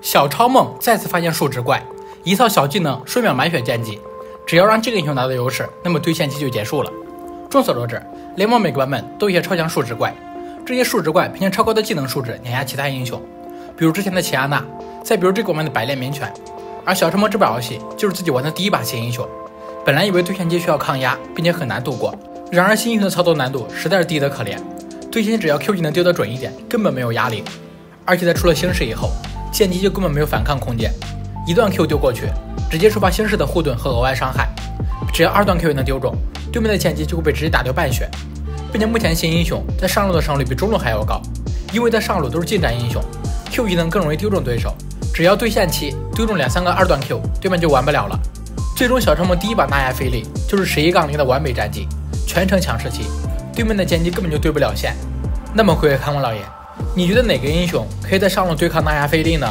小超梦再次发现数值怪，一套小技能瞬秒满血剑姬，只要让这个英雄拿到优势，那么对线期就结束了。众所周知，联盟每个版本都有一些超强数值怪，这些数值怪凭借超高的技能数值碾压其他英雄，比如之前的奇亚娜，再比如这个版本的百炼绵拳。而小超梦这把游戏就是自己玩的第一把新英雄，本来以为对线期需要抗压，并且很难度过，然而新英雄的操作难度实在是低得可怜，对线只要 Q 技能丢得准一点，根本没有压力。而且在出了星矢以后，剑姬就根本没有反抗空间，一段 Q 丢过去，直接触发星矢的护盾和额外伤害，只要二段 Q 也能丢中。对面的剑姬就会被直接打掉半血，并且目前新英雄在上路的胜率比中路还要高，因为在上路都是近战英雄，Q 技能更容易丢中对手，只要对线期丢中两三个二段 Q，对面就玩不了了。最终小超梦第一把纳亚菲利就是十一杠零的完美战绩，全程强势期，对面的剑姬根本就对不了线。那么，各位看官老爷，你觉得哪个英雄可以在上路对抗纳亚菲利呢？